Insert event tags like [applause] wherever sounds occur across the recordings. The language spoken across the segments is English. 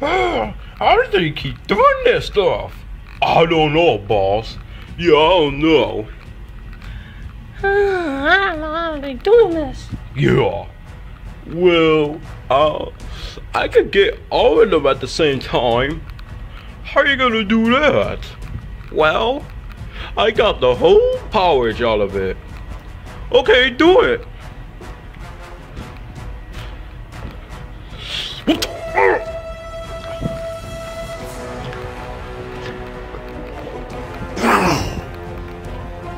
How do they keep doing this stuff? I don't know, boss. Yeah, I don't know. I don't know how they're doing this. Yeah. Well, uh, I could get all of them at the same time. How are you gonna do that? Well, I got the whole power out of it. Okay, do it. [laughs]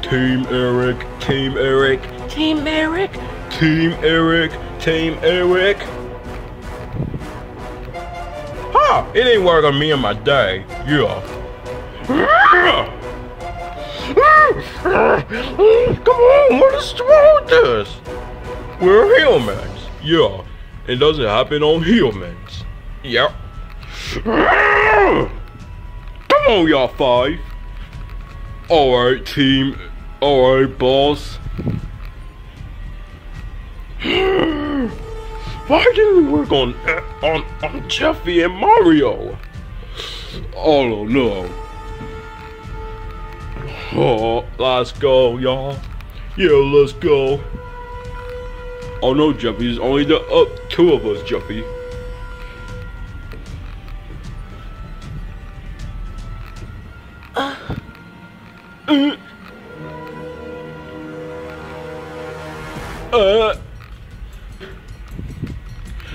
Team Eric, Team Eric, Team Eric. Team Eric, Team Eric. Huh, it ain't work on me and my day. Yeah. Come on, what is wrong with this? We're humans. Yeah, it doesn't happen on humans. Yep. Come on, y'all five. Alright, team. Alright, boss. [gasps] Why didn't we work on eh, on on Jeffy and Mario? Oh no. Oh, let's go, y'all. Yeah, let's go. Oh no, Jeffy, only the up two of us, Jeffy. Uh.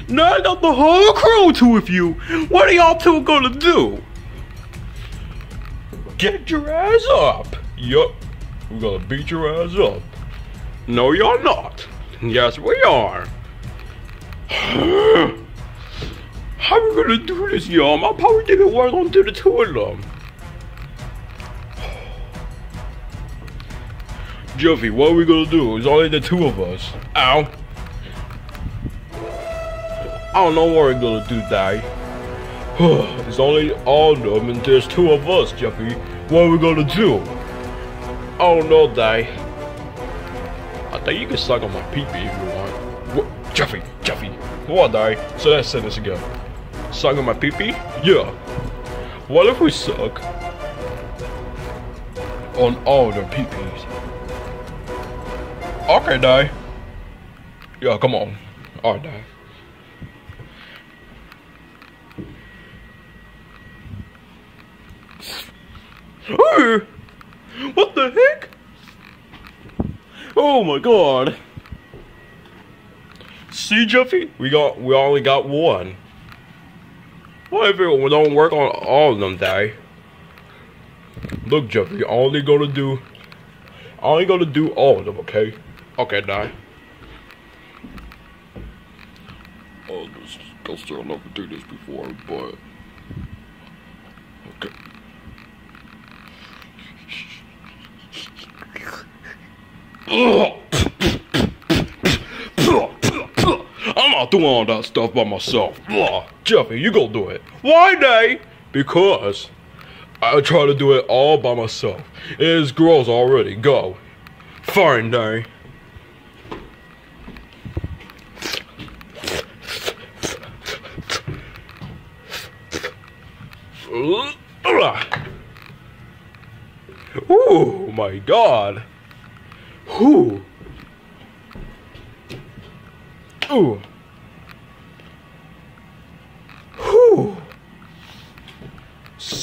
Now I got the whole crew to with you. What are y'all two gonna do? Get your ass up. Yup. We're gonna beat your ass up. No, you're not. Yes, we are. How are we gonna do this, y'all? My power didn't work onto the two of them. Jeffy, what are we gonna do? It's only the two of us. Ow. I don't know what we're gonna do, Dai. [sighs] it's only all of them and there's two of us, Jeffy. What are we gonna do? I don't know, Dai. I think you can suck on my pee pee if you want. What? Jeffy, Jeffy. Come on, Dai. So let's say this again. Suck on my pee pee? Yeah. What if we suck on all the pee pees? Okay, die. Yeah, come on. Alright, die. Hey! What the heck? Oh my god. See, Jeffy? We got we only got one. What if it don't work on all of them, die? Look, Jeffy, only gonna do only gonna do all of them, okay? Okay, Dai. Oh, this guess I'll never do this before, but okay. I'm not doing all that stuff by myself. Jeffy, you go do it. Why, Day? Because I try to do it all by myself. It's gross already. Go. Fine, Day. Oh my god. Whew. Ooh. Whew.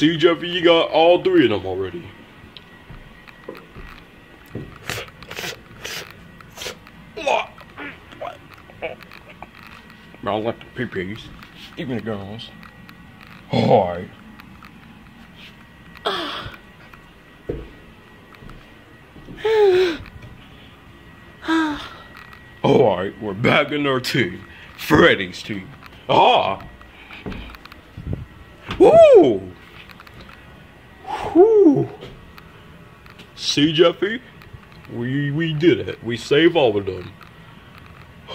You got all three of them already. I like the pee-pees, even the girls. Alright. Our team. Freddy's team. Ah! Woo! Woo! See, Jeffy? We we did it. We saved all of them. [sighs]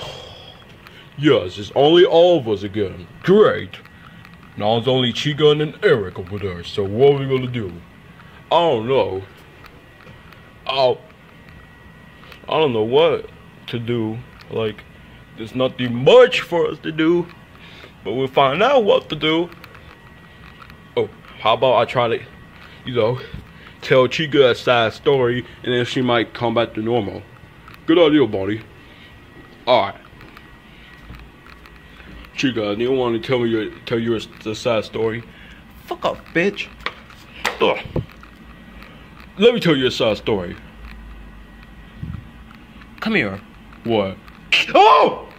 Yes, it's only all of us again. Great. Now it's only Chica and Eric over there. So what are we gonna do? I don't know. I'll. I don't know what to do. Like, there's nothing much for us to do, but we'll find out what to do. Oh, how about I try to, you know, tell Chica a sad story, and then she might come back to normal. Good idea, Bonnie. Alright. Chica, you want to tell me your tell you a, sad story? Fuck off, bitch. Ugh. Let me tell you a sad story. Come here. What? Oh!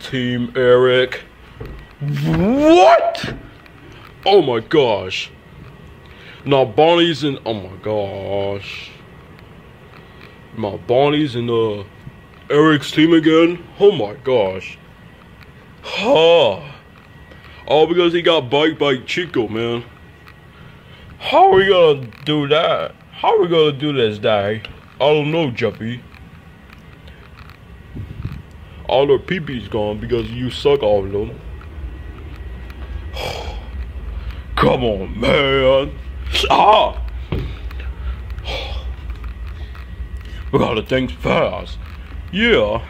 Team Eric. What? Oh my gosh. Now Bonnie's in. Oh my gosh. My Bonnie's in the Eric's team again. Oh my gosh. Huh. All because he got biked by Chica, man. How are we gonna do that? How are we gonna do this, Dad? I don't know, Juppy. All their pee-pee's gone because you suck all of them. [sighs] Come on, man. Ah! [sighs] We gotta think fast. Yeah.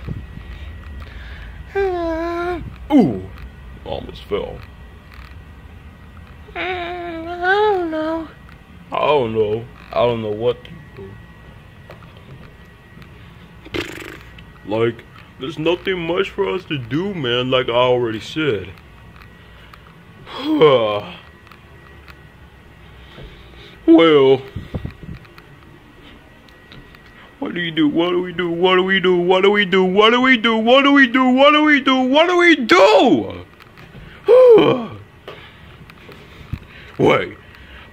[sighs] Ooh. Almost fell. I don't know. I don't know. I don't know what to do. Like, there's nothing much for us to do, man, like I already said. [sighs] well, what do we do? What do we do? What do we do? What do we do? What do we do? What do we do? What do we do? What do we do? [sighs] Wait,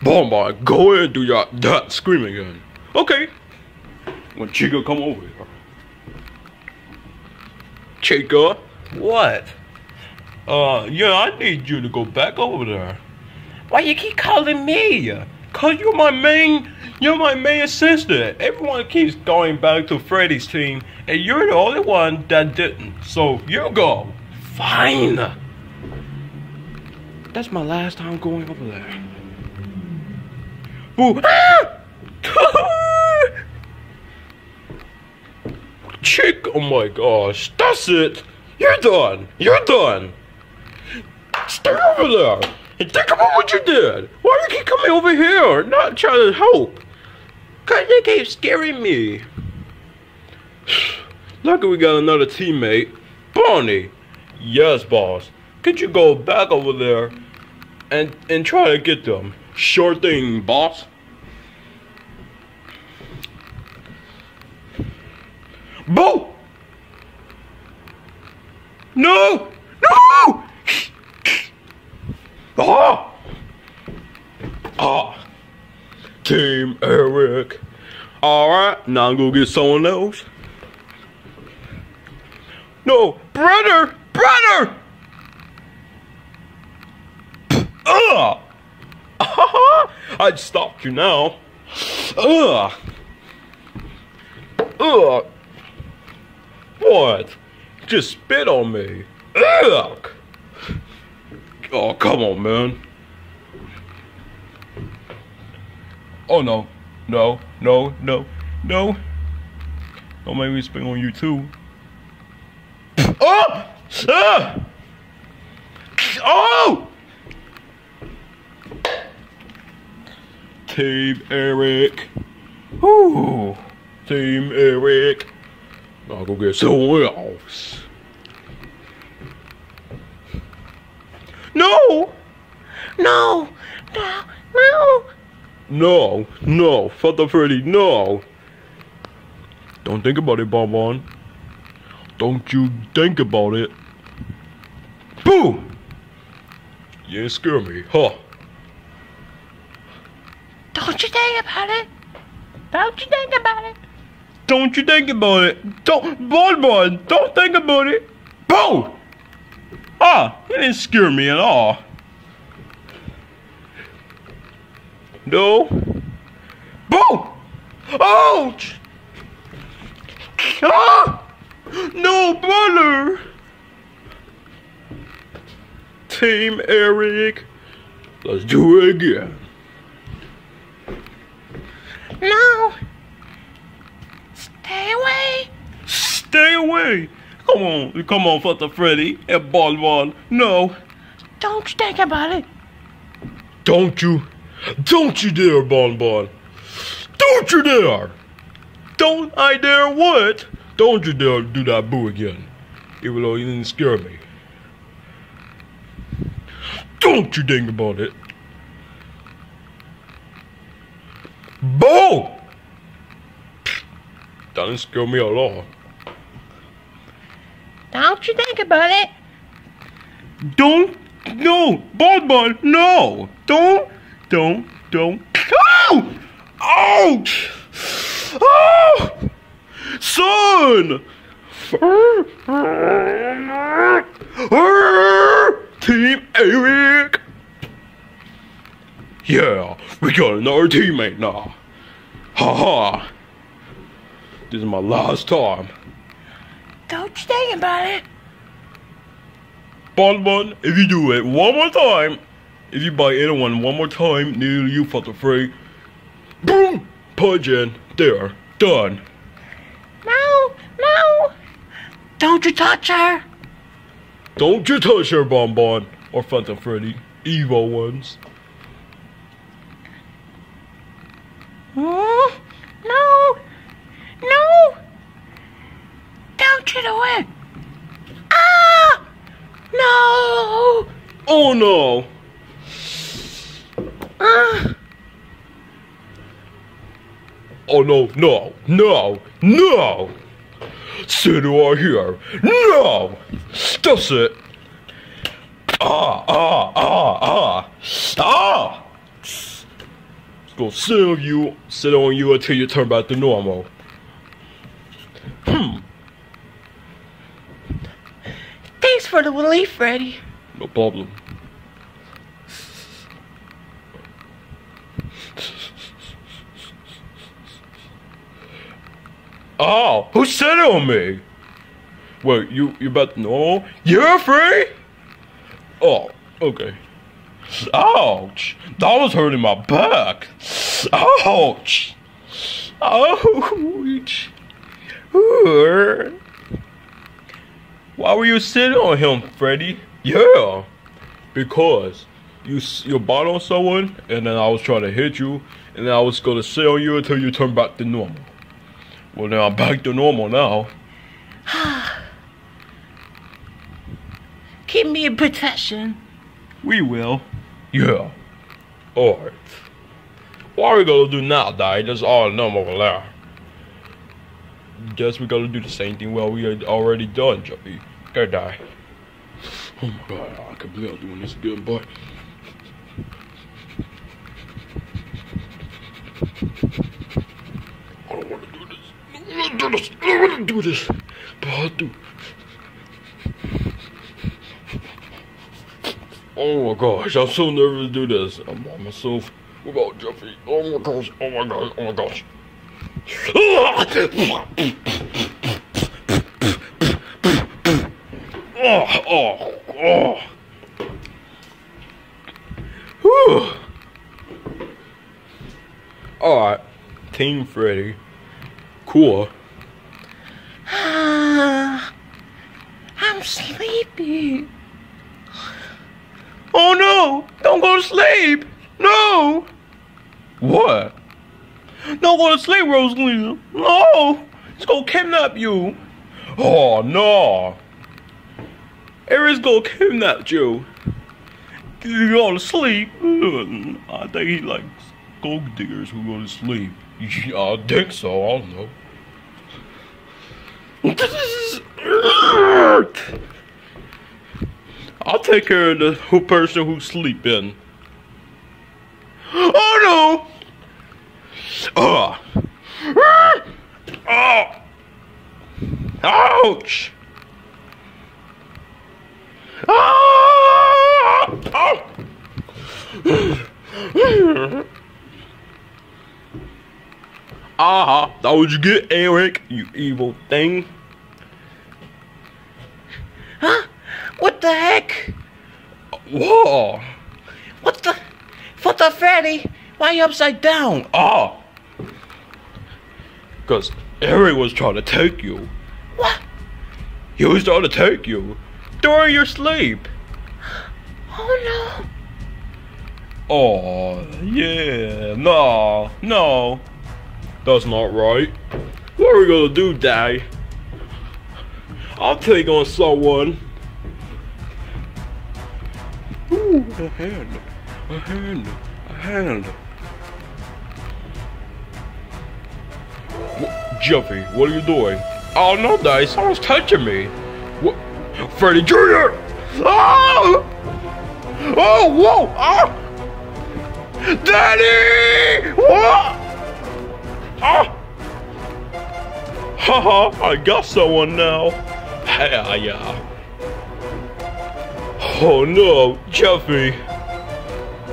Bonbon, go ahead and do your that scream again. Okay. When Chica come over. Chica. What? Uh, yeah, I need you to go back over there. Why you keep calling me? Cause you're my main, you're my main assistant. Everyone keeps going back to Freddy's team, and you're the only one that didn't. So you go. Fine. That's my last time going over there. Boo! [laughs] Chick! Oh my gosh! That's it. You're done. You're done. Stay over there. And think about what you did. Why you keep coming over here? Not trying to help. Cause you keep scaring me. [sighs] Lucky we got another teammate. Bonnie. Yes, boss. Could you go back over there and and try to get them? Sure thing, boss. Boo! No! No! Ah! Ah! Team Eric. Alright, now I'm gonna get someone else. No! Brother! Brother! Ugh! [laughs] I'd stop you now. Ugh! Ugh! What? Just spit on me. Ugh! Oh, come on, man. Oh, no. No, no, no, no. Don't make me spit on you, too. Oh! Ah! Oh! Team Eric. Whoo! Team Eric. I'll go get someone else. No! No! No! No! No, no, Father Freddy, no. Don't think about it, Bonbon. Don't you think about it. Boo! You ain't scare me, huh? Don't you think about it? Don't you think about it? Don't you think about it. Don't, Bonbon, don't think about it. Boo! Ah, it didn't scare me at all. No. Boo! Ouch! Ah! No, brother! Team Eric, let's do it again. No! Stay away! Stay away! Come on, come on, Father Freddy and Bon Bon. No, Don't you think about it? Don't you, don't you dare, Bon Bon. Don't you dare. Don't I dare what? Don't you dare do that boo again. Even though you didn't scare me. Don't you think about it. Boo! That didn't scare me at all. Don't you think about it. Don't, no, Bon Bon, no. Don't, don't, don't. Oh! Ouch! Oh! Son! Team Eric! Yeah, we got another teammate now. Ha ha! This is my last time. Don't you think about it. Bon Bon, if you do it one more time, if you buy anyone one more time near you for the free, boom! Punch in. There. Done. No, no. Don't you touch her. Don't you touch her, Bon Bon. Or Phantom Freddy. Evil ones. Hmm? No. Don't you do it. Ah! No. Oh no! Ah! Oh no, no, no, no! Sit right here. No! That's it. Ah, ah, ah, ah. Ah! It's gonna sit on you, sit on you until you turn back to normal. Hmm, Thanks for the relief, Freddy. no problem. Oh, who said it on me? Wait, you you about know? You're free? Oh, okay. Ouch! That was hurting my back. Ouch! Ouch! Why were you sitting on him, Freddy? Yeah, because you you bought on someone, and then I was trying to hit you, and then I was gonna sit on you until you turn back to normal. Well, now I'm back to normal now. [sighs] Keep me in protection. We will. Yeah. Alright. What are we gonna do now, Di? That's all normal there. Guess we gotta do the same thing well we had already done, Jumpy. Okay, Di. Oh my god, I can't believe I'm doing this again, but. I don't wanna do this. I don't wanna do this. I don't wanna do this. But I'll do Oh my gosh, I'm so nervous to do this. I'm by myself without Jeffy. Oh my gosh, oh my gosh, oh my gosh. Oh, oh, oh. Whew. Alright, Team Freddy. Cool. Ah, I'm sleepy. Oh no! Don't go to sleep! No! What? Don't go to sleep, Rosalina! No! It's gonna kidnap you! Oh no! Eric's gonna kidnap you! You go to sleep? I think he likes gold diggers who go to sleep. I think so, I don't know. I'll take care of the who person who's sleeping. Oh no! Ah! Oh! Ouch! Ah! Oh! Ah, that what you get, Eric, you evil thing. Huh? What the heck? Whoa! What the? What the, Freddy? Why you upside down? Ah! Because Eric was trying to take you. What? He was trying to take you during your sleep. Oh no. Oh, yeah. No, no. That's not right. What are we gonna do, Daddy? I'll take on someone. Ooh, a hand. A hand. A hand. Jumpy, what are you doing? Oh no, Daddy, someone's touching me. What? Freddy Jr. Oh! Oh, whoa! Ah! Daddy! What? Ah! Haha, I got someone now. Hell yeah. Oh no, Jeffy.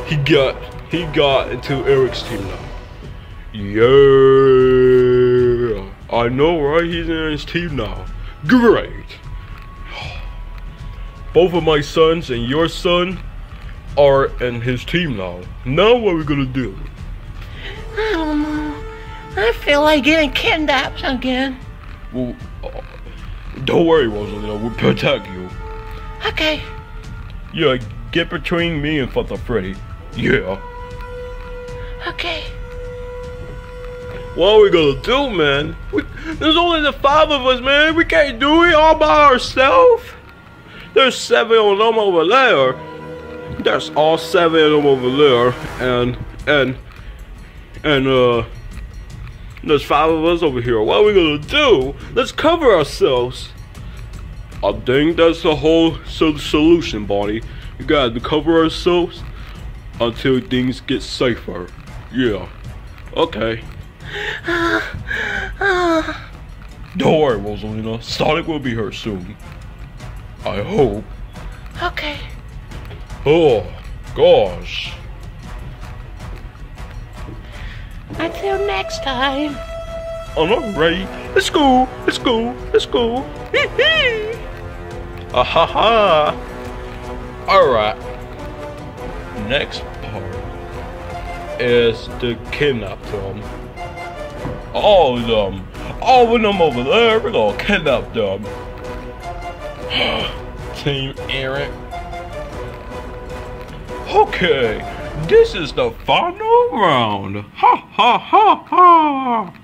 He got he got into Eric's team now. Yeah. I know, right? He's in his team now. Great. Both of my sons and your son are in his team now. Now what are we gonna do? I don't know. I feel like getting kidnapped again. Well, uh, don't worry, Rosalina. We'll protect you. Okay. Yeah, get between me and Father Freddy. Yeah. Okay. What are we gonna do, man? We, there's only the five of us, man. We can't do it all by ourselves. There's seven of them over there. There's all seven of them over there, and and and uh, there's five of us over here. What are we gonna do? Let's cover ourselves. I think that's the whole so solution, buddy. We gotta cover ourselves until things get safer. Yeah. Okay. [sighs] Don't worry, Rosalina. Sonic will be here soon. I hope. Okay. Oh, gosh. Until next time. I'm not ready. Let's go. Let's go. Let's go. Hee hee. Ah ha ha. Alright. Next part is the kidnap them. All of them. All of them over there. We're gonna kidnap them. [gasps] Team Eric. Okay, this is the final round. Ha ha ha ha.